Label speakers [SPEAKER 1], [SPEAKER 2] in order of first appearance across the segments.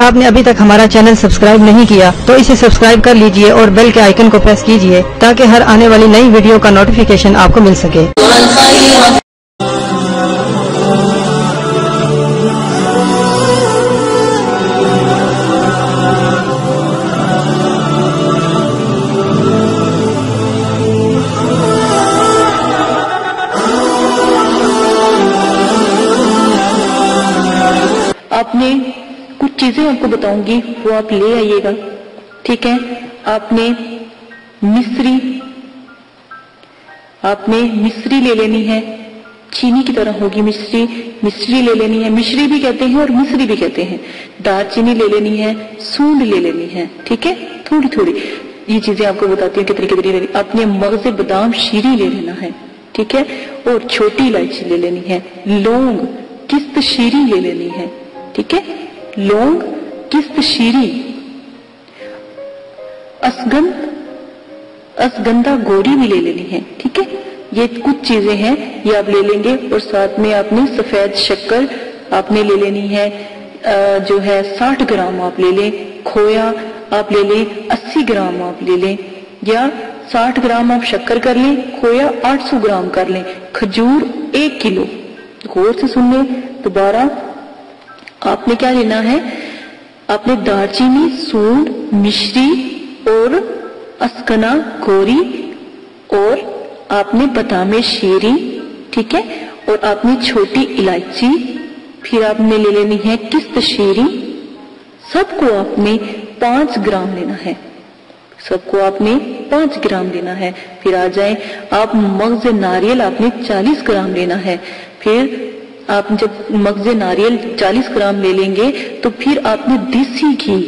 [SPEAKER 1] आपने अभी तक हमारा चैनल सब्सक्राइब नहीं किया तो इसे सब्सक्राइब कर लीजिए और बेल के आइकन को प्रेस कीजिए ताकि हर आने वाली नई वीडियो का नोटिफिकेशन आपको मिल सके
[SPEAKER 2] आपने कुछ चीज़ें आपको बताऊँगी, वो आप ले आइएगा। ठीक है? आपने मिश्री आपने मिश्री ले लेनी है। चीनी की तरह होगी मिश्री मिश्री ले लेनी है। मिश्री भी कहते हैं और मिश्री भी कहते हैं। दालचीनी ले लेनी है, सूंड ले लेनी है। ठीक है? थोड़ी थोड़ी ये चीज़ें आपको बताती हूँ कितनी कितनी लेनी। आपने मगज बादाम शीरी ले लेना है। ठीक है? और छोटी इलायची ले लेनी है। लौंग, किस्त शीरी ले लेनी है। ठीक है? लौंग किस्त शीरी? असगंध, असगंधा गोरी भी ले लेनी है, ठीक है? ये कुछ चीज़ें हैं, ये आप ले लेंगे और साथ में आपने सफ़ेद शक्कर आपने ले लेनी है जो है 60 ग्राम आप ले लें, खोया आप ले लें 80 ग्राम आप ले लें, या 60 ग्राम आप शक्कर कर लें, खोया 800 ग्राम कर लें, खजूर एक किलो। गौर से सुन लें, दोबारा आपने क्या लेना है? आपने दालचीनी, सूंड, मिश्री और अस्कना, गोरी और आपने बादामे, शीरी, ठीक है? और आपने छोटी इलायची, फिर आपने ले लेनी है किस्त शेरी। सबको आपने पाँच ग्राम लेना है। सबको आपने पाँच ग्राम लेना है। फिर आ जाए, आप मगज नारियल आपने चालीस ग्राम लेना है। फिर आप जब मगज नारियल 40 ग्राम ले लेंगे तो फिर आपने देसी घी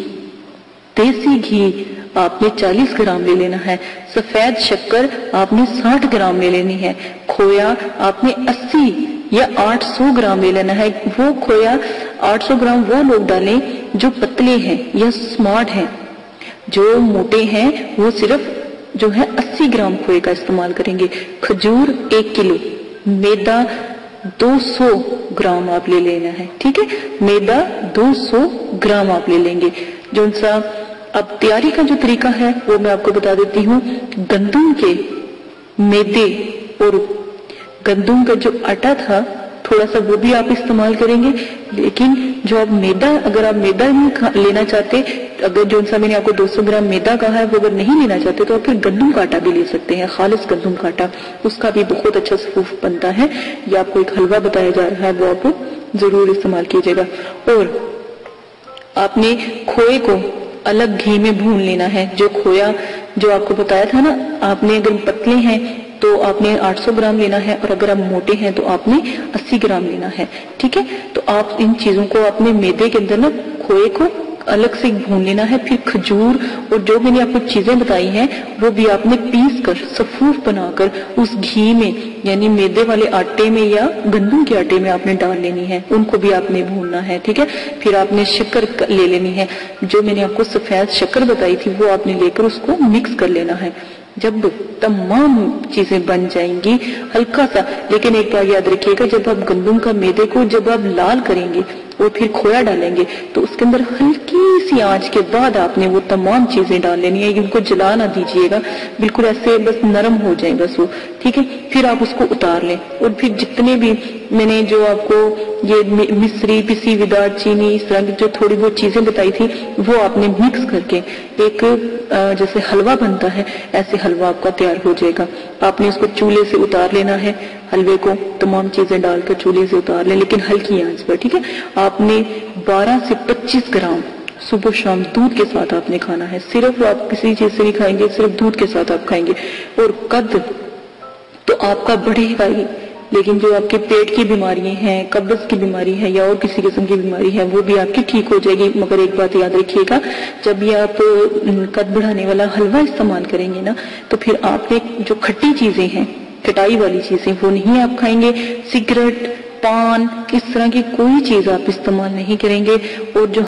[SPEAKER 2] देसी घी आपने 40 ग्राम ले लेना है। सफ़ेद शक्कर आपने 60 ग्राम ले लेनी है। खोया आपने 80 या 800 ग्राम ले लेना है। वो खोया 800 ग्राम वो लोग डालें जो पतले हैं या स्मार्ट हैं। जो मोटे हैं, वो सिर्फ़ जो है 80 ग्राम खोए का इस्तेमाल करेंगे। खजूर एक किलो, मैदा 200 ग्राम आप ले लेना है, ठीक है? मैदा 200 ग्राम आप ले लेंगे। जो सा, अब तैयारी का जो तरीका है, वो मैं आपको बता देती हूँ। गंदम के मैदे और गंदम का जो आटा था, थोड़ा सा वो भी आप इस्तेमाल करेंगे। लेकिन जो आप मैदा, अगर आप मैदा नहीं लेना चाहते अगर जो सा मैंने आपको 200 ग्राम मैदा कहा है, वो अगर नहीं लेना चाहते तो आप फिर गंदम का आटा भी ले सकते हैं खालिस गंदम का आटा उसका भी बहुत अच्छा सफूफ बनता है, या आपको एक हलवा बताया जा रहा है, वो आप ज़रूर इस्तेमाल कीजिएगा। और आपने खोए को अलग घी में भून लेना है, जो खोया, जो आपको बताया था ना, आपने अगर पतले हैं तो आपने 800 ग्राम लेना है, और अगर आप मोटे हैं तो आपने 80 ग्राम लेना है, ठीक है? तो आप इन चीज़ों को अपने मैदे के अंदर ना, खोए को अलग से भून लेना है, फिर खजूर और जो मैंने आपको चीज़ें बताई हैं, वो भी आपने पीस कर, सफूफ बनाकर उस घी में, यानी मैदे वाले आटे में या गंदम के आटे में आपने डाल लेनी है। उनको भी आपने भूनना है, ठीक है? फिर आपने शक्कर ले लेनी है। जो मैंने आपको सफ़ेद शक्कर बताई थी, वो आपने लेकर उसको मिक्स कर लेना है। जब तमाम चीज़ें बन जाएँगी, हल्का सा, लेकिन एक बार याद रखिएगा, जब आप गंदम का मैदे को जब आप लाल करेंगे और फिर खोया डालेंगे। तो उसके अंदर हल्की सी आँच के बाद आपने वो तमाम चीज़ें डाल लेनी है। उनको जला ना दीजिएगा। बिल्कुल ऐसे बस नरम हो जाए बस वो। ठीक है? फिर आप उसको उतार लें। और फिर जितने भी मैंने जो आपको ये मिश्री पिसी हुई दालचीनी इस तरह की जो थोड़ी बहुत चीज़ें बताई थी, वो आपने मिक्स करके एक जैसे हलवा बनता है, ऐसे हलवा आपका तैयार हो जाएगा। आपने उसको चूल्हे से उतार लेना है, हलवे को तमाम चीज़ें डालकर चूल्हे से उतार लें, लेकिन हल्की आँच पर, ठीक है? आपने 12 से 25 ग्राम सुबह शाम दूध के साथ आपने खाना है। सिर्फ़ आप किसी चीज़ से नहीं खाएँगे, सिर्फ़ दूध के साथ आप खाएँगे। और कद तो आपका बढ़ेगा ही। लेकिन जो आपके पेट की बीमारियाँ हैं, कब्ज की बीमारी है या और किसी किस्म की बीमारी है, वो भी आपकी ठीक हो जाएगी। मगर एक बात याद रखिएगा, जब भी आप कद बढ़ाने वाला हलवा इस्तेमाल करेंगे ना तो फिर आपने जो खट्टी चीज़ें हैं, खटाई वाली चीज़ें, वो नहीं आप खाएँगे। सिगरेट, पान, इस तरह की कोई चीज़ आप इस्तेमाल नहीं करेंगे। और जो